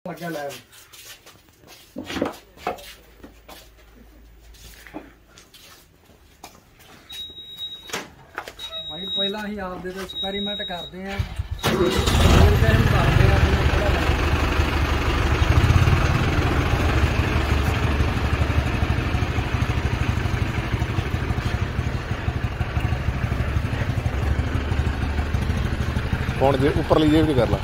ਲੱਗਿਆ ਲੈ ਭਾਈ ਪਹਿਲਾਂ ਅਸੀਂ ਆਪਦੇ ਤੇ ਐਕਸਪੈਰੀਮੈਂਟ ਕਰਦੇ ਆਂ ਫਿਰ ਫਿਰ ਅਸੀਂ ਕਰਦੇ ਆਂ ਵੀ ਕਿਹੜਾ ਲੱਗਦਾ। ਹੁਣ ਜੇ ਉੱਪਰਲੀ ਜੇਬ 'ਚ ਕਰ ਲਾ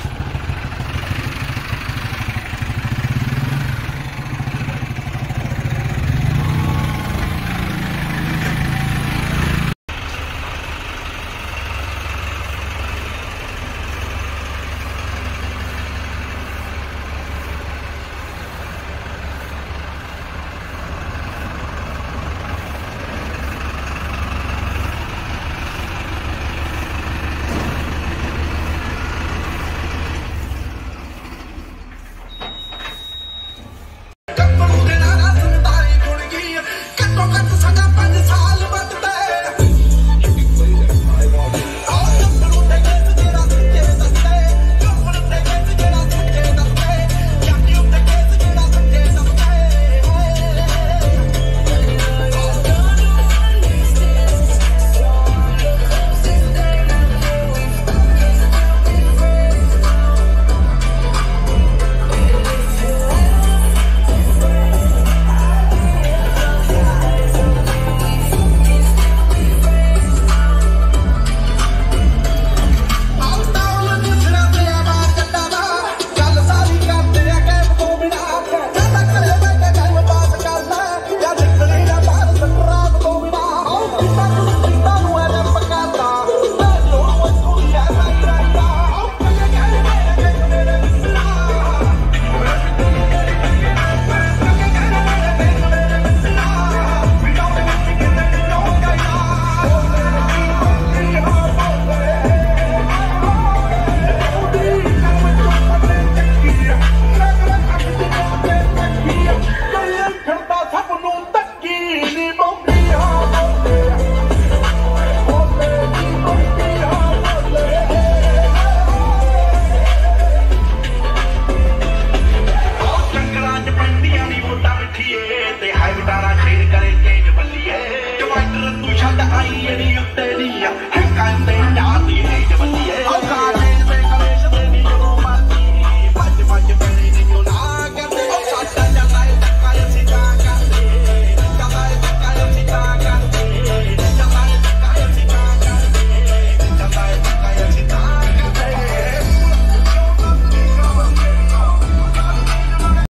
ਤੇ ਹੈ ਵਿਟਾਰਾ ਸ਼ੇਰ ਕਰੇ ਤੇਜ ਬੱਲੀਏ। ਟਮਾਟਰ ਤੂੰ ਛੱਡ ਆਈ ਏੜੀ ਉੱਤੇ